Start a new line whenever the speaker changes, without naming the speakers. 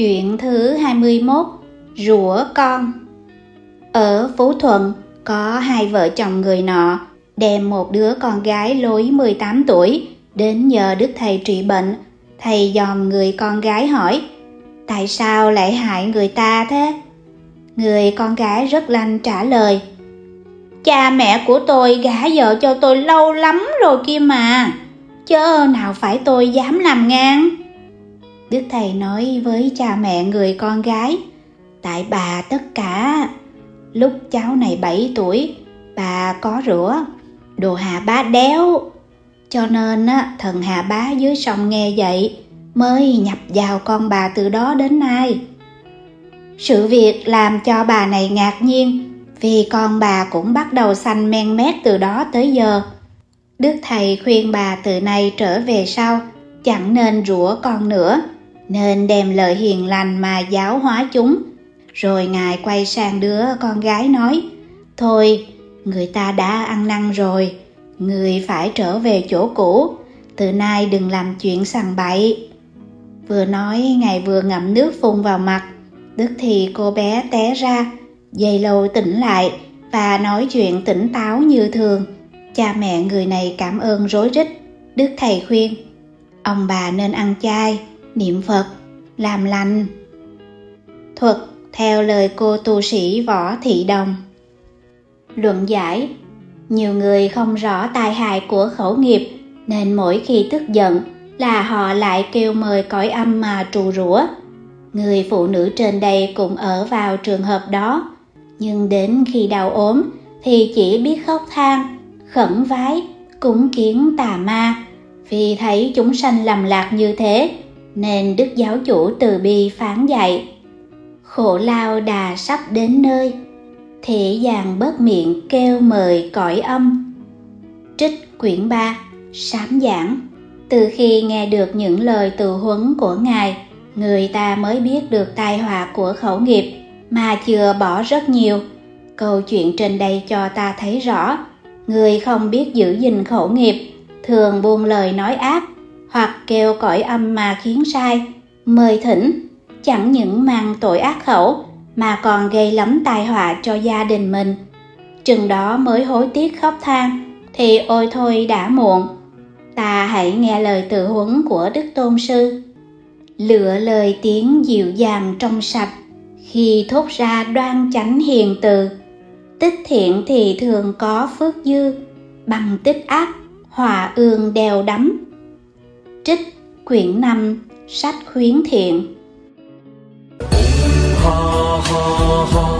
Chuyện thứ 21 Rủa con Ở Phú Thuận, có hai vợ chồng người nọ đem một đứa con gái lối 18 tuổi đến nhờ Đức Thầy trị bệnh. Thầy dòm người con gái hỏi, Tại sao lại hại người ta thế? Người con gái rất lanh trả lời, Cha mẹ của tôi gả vợ cho tôi lâu lắm rồi kia mà, Chớ nào phải tôi dám làm ngang Đức Thầy nói với cha mẹ người con gái Tại bà tất cả Lúc cháu này 7 tuổi Bà có rửa Đồ Hà Bá đéo. Cho nên á, thần Hà Bá dưới sông nghe vậy Mới nhập vào con bà từ đó đến nay. Sự việc làm cho bà này ngạc nhiên Vì con bà cũng bắt đầu xanh men mét từ đó tới giờ. Đức Thầy khuyên bà từ nay trở về sau Chẳng nên rủa con nữa nên đem lời hiền lành mà giáo hóa chúng. Rồi Ngài quay sang đứa con gái nói, Thôi, người ta đã ăn năn rồi, người phải trở về chỗ cũ, từ nay đừng làm chuyện sằng bậy. Vừa nói Ngài vừa ngậm nước phun vào mặt, tức thì cô bé té ra, dây lâu tỉnh lại và nói chuyện tỉnh táo như thường. Cha mẹ người này cảm ơn rối rít. Đức Thầy khuyên, ông bà nên ăn chay, niệm Phật, làm lành. Thuật theo lời cô tu sĩ Võ Thị Đồng Luận giải Nhiều người không rõ tai hại của khẩu nghiệp nên mỗi khi tức giận là họ lại kêu mời cõi âm mà trù rủa. Người phụ nữ trên đây cũng ở vào trường hợp đó, nhưng đến khi đau ốm thì chỉ biết khóc than, khẩn vái, cúng kiến tà ma, vì thấy chúng sanh lầm lạc như thế nên đức giáo chủ từ bi phán dạy, khổ lao đà sắp đến nơi thể dàng bớt miệng kêu mời cõi âm. Trích quyển 3 sám giảng. Từ khi nghe được những lời từ huấn của ngài, người ta mới biết được tai họa của khẩu nghiệp, mà chưa bỏ rất nhiều. Câu chuyện trên đây cho ta thấy rõ, người không biết giữ gìn khẩu nghiệp, thường buông lời nói ác hoặc kêu cõi âm mà khiến sai, mời thỉnh, chẳng những mang tội ác khẩu mà còn gây lắm tai họa cho gia đình mình. Chừng đó mới hối tiếc khóc than, thì ôi thôi đã muộn. Ta hãy nghe lời tự huấn của Đức Tôn Sư. Lựa lời tiếng dịu dàng trong sạch, khi thốt ra đoan chánh hiền từ. Tích thiện thì thường có phước dư, bằng tích ác, hòa ương đèo đắm Trích quyển 5 sách khuyến thiện. Ha ha ha,